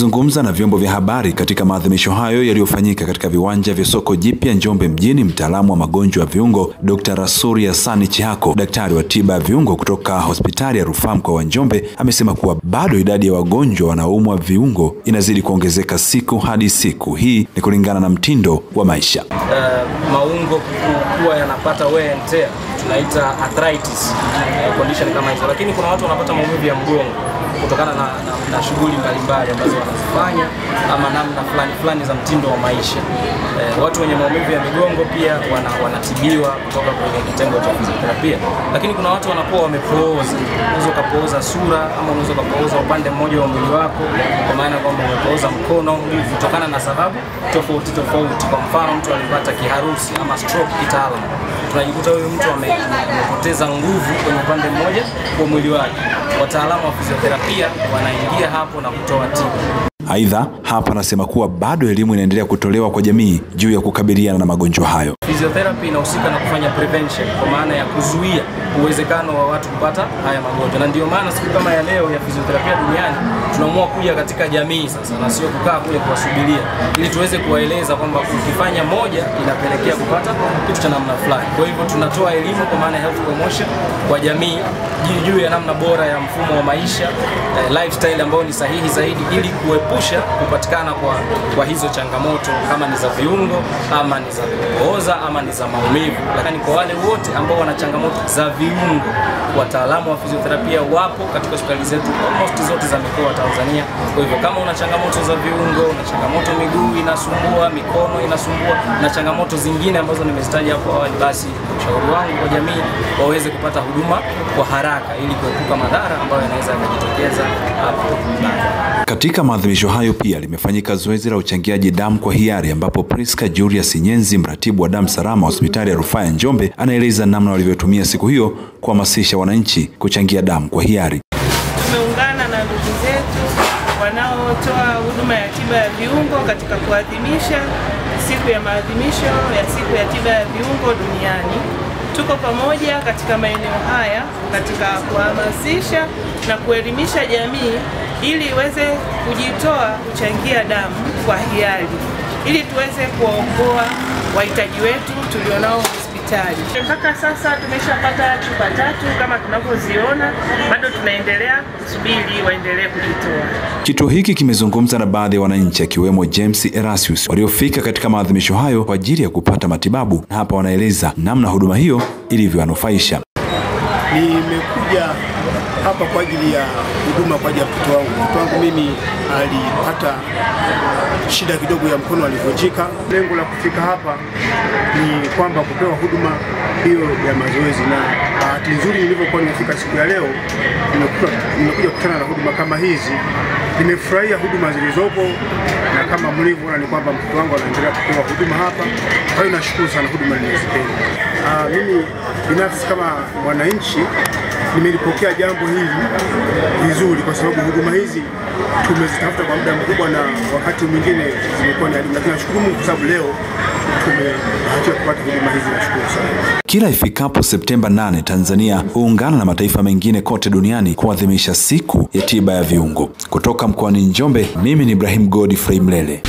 Akizungumza na vyombo vya habari katika maadhimisho hayo yaliyofanyika katika viwanja vya soko jipya Njombe mjini, mtaalamu wa magonjwa ya viungo Dr. Rasuri Hassani Chihako, daktari wa tiba ya viungo kutoka hospitali ya rufaa mkoa wa Njombe, amesema kuwa bado idadi ya wagonjwa wanaoumwa viungo inazidi kuongezeka siku hadi siku. Hii ni kulingana na mtindo wa maisha. Uh, maungo kuwa yanapata wear and tear tunaita arthritis condition kama hizo, lakini kuna watu wanapata maumivu ya mgongo kutokana na, na, na shughuli mbalimbali ambazo wanazifanya ama namna fulani fulani za mtindo wa maisha. E, watu wenye maumivu ya migongo pia wana, wanatibiwa kutoka kwenye kitengo cha fizioterapia, lakini kuna watu wanakuwa wamepooza. Unaweza ukapooza sura ama unaweza ukapooza upande mmoja wa mwili wako, kwa maana kwamba umepooza mkono kutokana na sababu tofauti tofauti. Kwa mfano, mtu alipata kiharusi ama stroke kitaalamu, tunajikuta huyu mtu amepoteza nguvu kwenye upande mmoja wa mwili wake. Wataalamu wa fizioterapia wanaingia hapo na kutoa tiba. Aidha, hapa anasema kuwa bado elimu inaendelea kutolewa kwa jamii juu ya kukabiliana na magonjwa hayo. Physiotherapy inahusika na kufanya prevention, kwa maana ya kuzuia uwezekano wa watu kupata haya magonjwa, na ndio maana siku kama ya leo ya fizioterapia duniani tunaamua kuja katika jamii sasa, na sio kukaa kule kuwasubiria, ili tuweze kuwaeleza kwamba ukifanya moja inapelekea kupata kitu cha namna fulani. Kwa hivyo tunatoa elimu kwa maana ya health promotion kwa jamii juu ya namna bora ya mfumo wa maisha eh, lifestyle ambayo ni sahihi zaidi, ili kuepusha kupatikana kwa, kwa hizo changamoto kama ni za viungo ama ni za kupooza ama ni za maumivu. Lakini kwa wale wote ambao wana changamoto za viungo, wataalamu wa fizioterapia wapo katika hospitali zetu almost zote za mikoa wa Tanzania. Kwa hivyo kama una changamoto za viungo, una changamoto miguu inasumbua, mikono inasumbua na changamoto zingine ambazo nimezitaja hapo awali, basi ushauri wangu kwa jamii waweze kupata huduma kwa haraka ili kuepuka madhara ambayo yanaweza yakajitokeza. Katika maadhimisho hayo pia limefanyika zoezi la uchangiaji damu kwa hiari ambapo Priska Julius Nyenzi, mratibu wa damu salama hospitali ya rufaa ya Njombe, anaeleza namna walivyotumia siku hiyo kuhamasisha wananchi kuchangia damu kwa hiari. Tumeungana na ndugu zetu wanaotoa huduma ya tiba ya viungo katika kuadhimisha siku ya maadhimisho ya siku ya tiba ya viungo duniani. Tuko pamoja katika maeneo haya katika kuhamasisha na kuelimisha jamii ili iweze kujitoa kuchangia damu kwa hiari ili tuweze kuwaokoa wahitaji wetu tulionao hospitali. Mpaka sasa tumeshapata chupa tatu kama tunavyoziona, bado tunaendelea kusubiri waendelee kujitoa. Kituo hiki kimezungumza na baadhi ya wananchi akiwemo James Erasmus waliofika katika maadhimisho hayo kwa ajili ya kupata matibabu, na hapa wanaeleza namna huduma hiyo ilivyowanufaisha. Nimekuja hapa kwa ajili ya huduma kwa ajili ya mtoto wangu. Mtoto wangu mimi alipata shida kidogo ya mkono, alivunjika. Lengo la kufika hapa ni kwamba kupewa huduma hiyo ya mazoezi, na bahati nzuri nilivyokuwa nimefika siku ya leo, nimekuja kukutana na huduma kama hizi. Nimefurahia huduma zilizopo, na kama mlivyoona ni kwamba mtoto wangu anaendelea kupewa huduma hapa. Kwa hiyo nashukuru sana huduma nilizopenda. Mimi binafsi kama mwananchi nimelipokea jambo hili vizuri, kwa sababu huduma hizi tumezitafuta kwa muda mkubwa, na wakati mwingine zimekuwa ni adimu, lakini nashukuru Mungu kwa sababu leo tumebahatika kupata huduma hizi. Nashukuru sana. Kila ifikapo Septemba 8 Tanzania huungana na mataifa mengine kote duniani kuadhimisha siku ya tiba ya viungo. Kutoka mkoani Njombe, mimi ni Ibrahim Godfrey Mlele.